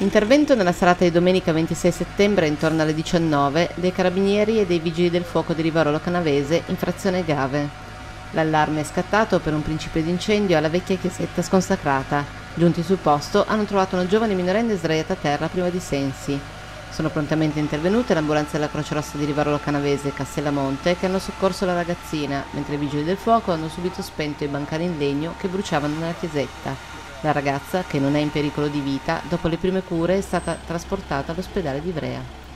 Intervento nella serata di domenica 26 settembre intorno alle 19 dei carabinieri e dei vigili del fuoco di Rivarolo Canavese in frazione Gave. L'allarme è scattato per un principio di incendio alla vecchia chiesetta sconsacrata. Giunti sul posto hanno trovato una giovane minorenne sdraiata a terra priva di sensi. Sono prontamente intervenute l'ambulanza della Croce Rossa di Rivarolo Canavese e Castellamonte che hanno soccorso la ragazzina, mentre i vigili del fuoco hanno subito spento i bancali in legno che bruciavano nella chiesetta. La ragazza, che non è in pericolo di vita, dopo le prime cure è stata trasportata all'ospedale di Ivrea.